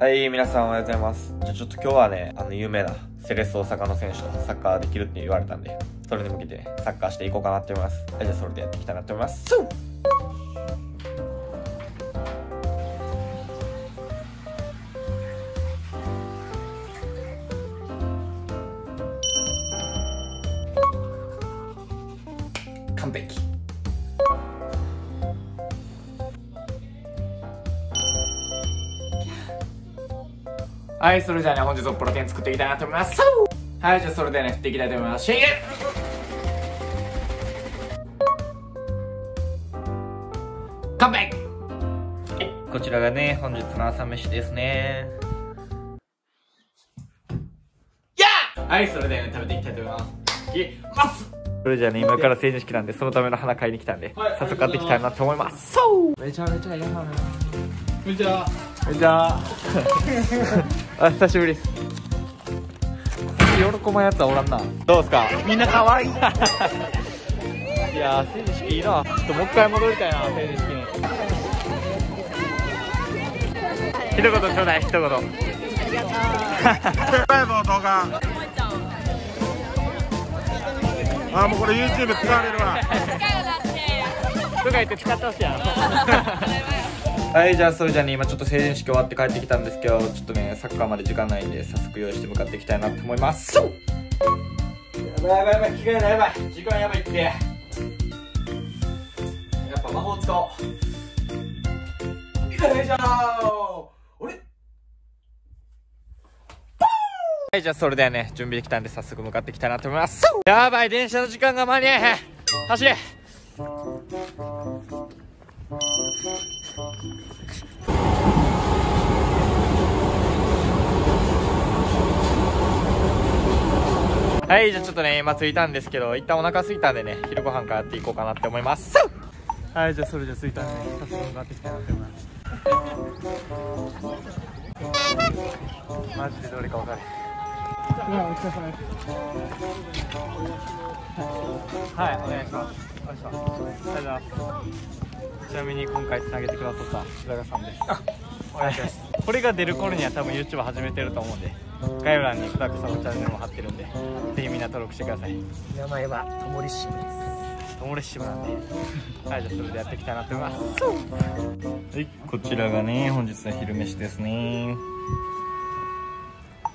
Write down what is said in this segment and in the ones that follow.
はい、皆さんおはようございます。じゃあちょっと今日はね、あの、有名なセレッソ大阪の選手とサッカーできるって言われたんで、それに向けて、サッカーしていこうかなって思います。はい、じゃあそれでやっていきたいなと思います。完璧。はい、それじゃあね、本日もプロテイン作っていきたいなと思います。はい、じゃあそれではね、振っていきたいと思います。シェイ完璧こちらがね、本日の朝飯ですね。やはい、それではね、食べていきたいと思います。いきますそれじゃあね、今から成人式なんで、そのための花買いに来たんで、はい早速買っていきたいなと思います。そうめちゃめちゃええ花だこんにちは。こんにちは。あ、久しぶりです。喜ばんやつはおらんな。どうですか？みんな可愛い いやー、成人式いいな。ちょっともう一回戻りたいな、成人式に。一言ちょうだい、一言。ライブの動画。あ、もうこれ YouTube 使われるわ。とか言って使ってほしいやろ。はい、じゃあそれじゃあね、今ちょっと成人式終わって帰ってきたんですけど、ちょっとね、サッカーまで時間ないんで、早速用意して向かっていきたいなと思います。やばいやばいやばい、着替えないやばい。時間やばいって。やっぱ魔法使おう。よいしょーあれ？はい、じゃあそれではね、準備できたんで早速向かっていきたいなと思います。やばい、電車の時間が間に合えへん。走れはい、じゃあちょっとね、今着いたんですけど、一旦お腹空いたんでね、昼ご飯からやっていこうかなって思います。はい、じゃあそれじゃ着いたんでね、早速向かっていきたいなと思います。マジでどれか分かる。はい、お願いします。お願いします。ありがとうございます。ちなみに今回つなげてくださった白川さんです。お願いします。これが出る頃には多分 YouTube 始めてると思うんで、概要欄に深くさんのチャンネルも貼ってるんで、ぜひみんな登録してください。名前はともりしむですともれしまなんで、はい、じゃあそれでやっていきたいなと思います。はい、こちらがね、本日の昼飯ですね。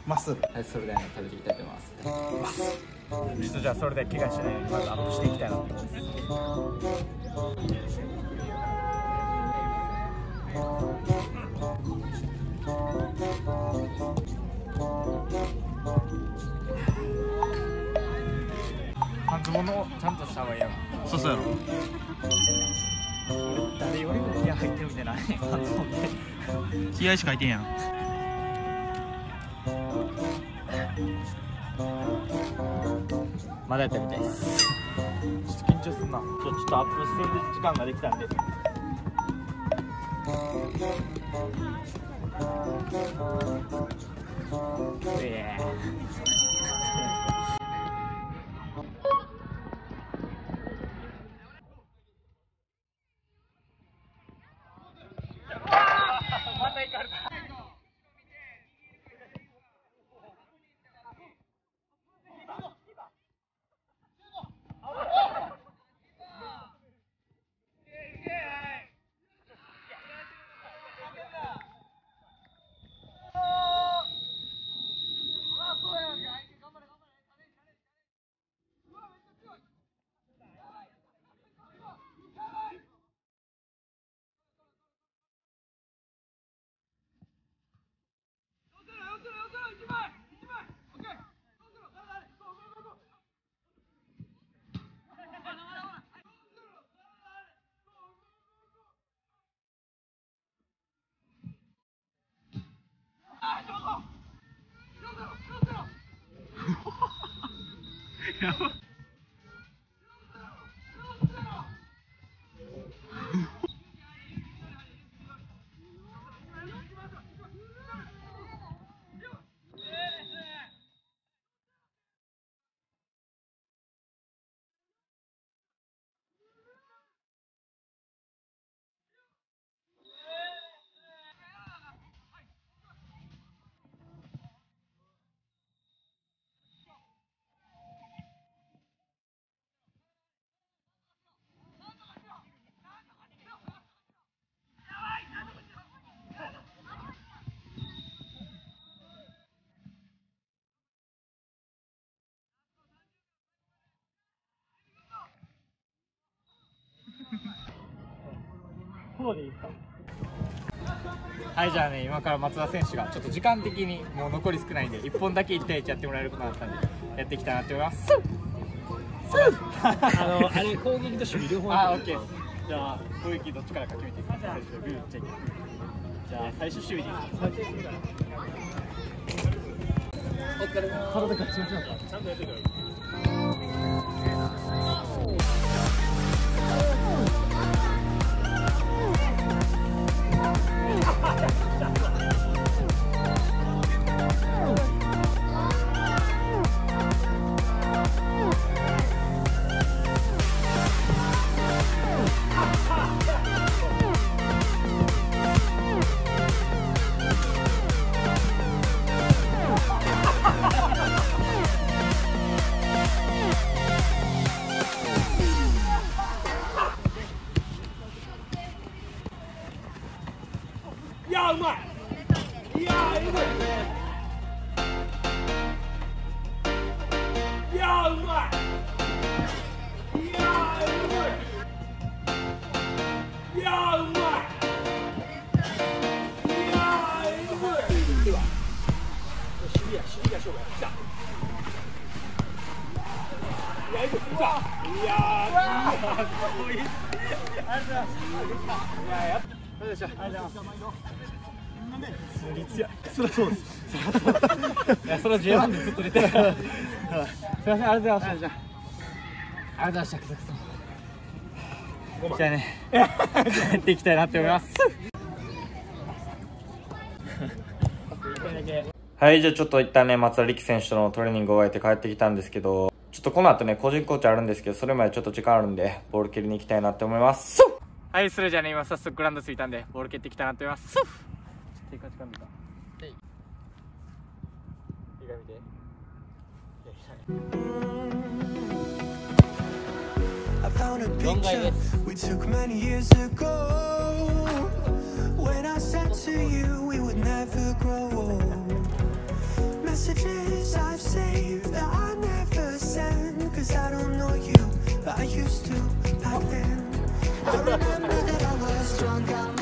まっすぐはい、それではね、食べていきたいと思います。ちょっとじゃあそれで怪我しないようにまずアップしていきたいなと思います。半ズボンのちゃんとした方がいい。そうそうやろ。誰よりも気合入ってるみたいな。気合しか入ってんやん。まだやったみたいです。ちょっと緊張するな。ちょちょっとアップしてる時間ができたんで。え کرتا۔ Come on! ロでいいですか。はいじゃあね今から松田選手がちょっと時間的にもう残り少ないんで1本だけ1対1やってもらえることになったんでやっていきたいなって思います。あのあれ攻撃と守備両方あオッケー。じゃあ攻撃どっちからか決めていいです。かじゃあ最初守備でい。いですか体ガチガチなんですかちゃんとやってくださいいやうまい。やうまい。では守備や守備が勝負や来たい。やい。いぞ来たい。やーすごいありがとうございますいややっどうでしょありがとうございます数率やそりゃそうですいやそれは J1 でずっと出てるすい。ませんありがとうございましたありがとうございました草木さんじゃあね。やっていきたいなって思います。はいじゃあちょっと一旦ね松田力選手とのトレーニングを終えて帰ってきたんですけどちょっとこの後ね個人コーチあるんですけどそれまでちょっと時間あるんでボール蹴りに行きたいなって思います。はいそれじゃあね今早速グラウンド着いたんでボール蹴っていきたいなって思います。手か近づいた手。手。が見て found a picture we took many years ago. When I said to you we would never grow old. Messages I've saved that I never send. Cause I don't know you, but I used to back then. I remember that I was drunk out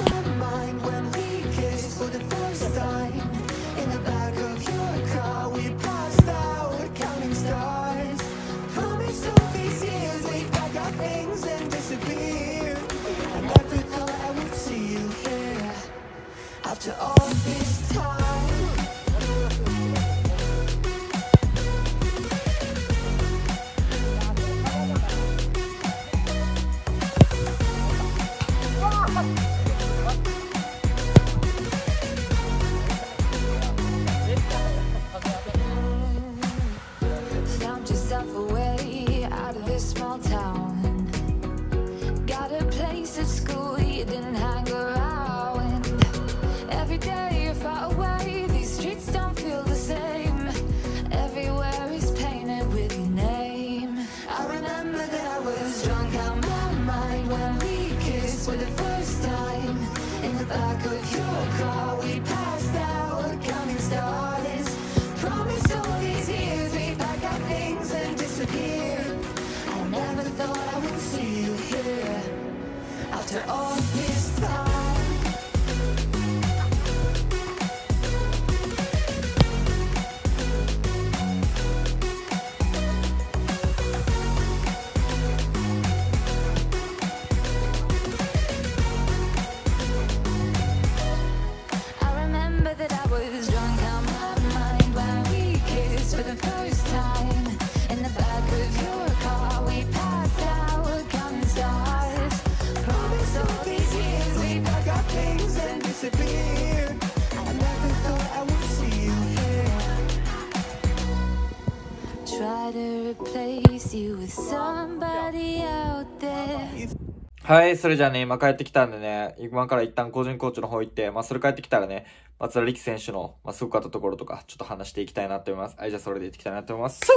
はい、それじゃあね、今帰ってきたんでね、今から一旦個人コーチの方行って、まあそれ帰ってきたらね、松田力選手の、まあすごかったところとか、ちょっと話していきたいなと思います。はい、じゃあそれで行っていきたいなと思います。こ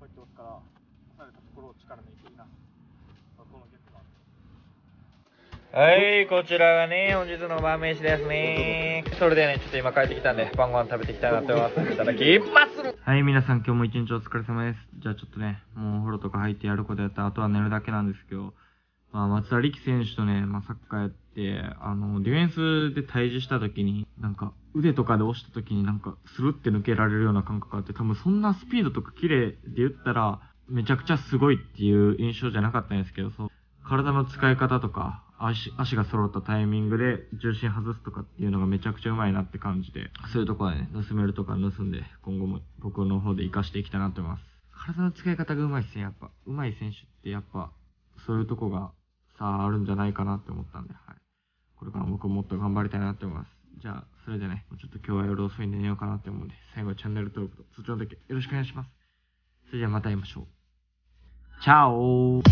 うやって押すから、押されたところを力抜いていいな。はい、こちらがね、本日の晩飯ですね。それでね、ちょっと今帰ってきたんで、晩ご飯食べていきたいなと思います。いただきますはい、皆さん今日も一日お疲れ様です。じゃあちょっとね、もうお風呂とか入ってやることやったら、あとは寝るだけなんですけど、まあ、松田力選手とね、まあ、サッカーやって、あの、ディフェンスで対峙した時に、なんか、腕とかで押した時になんか、スルって抜けられるような感覚があって、多分そんなスピードとか綺麗で言ったら、めちゃくちゃすごいっていう印象じゃなかったんですけど、そう、体の使い方とか、足、足が揃ったタイミングで重心外すとかっていうのがめちゃくちゃうまいなって感じで、そういうとこはね、盗めるとか盗んで、今後も僕の方で活かしていきたいなと思います。体の使い方がうまいっすね、やっぱ。うまい選手ってやっぱ、そういうとこがさああるんじゃないかなって思ったんで、はい。これからも僕ももっと頑張りたいなって思います。じゃあ、それでね、もうちょっと今日は夜遅いんで寝ようかなって思うんで、最後はチャンネル登録と通知の時よろしくお願いします。それじゃあまた会いましょう。チャオ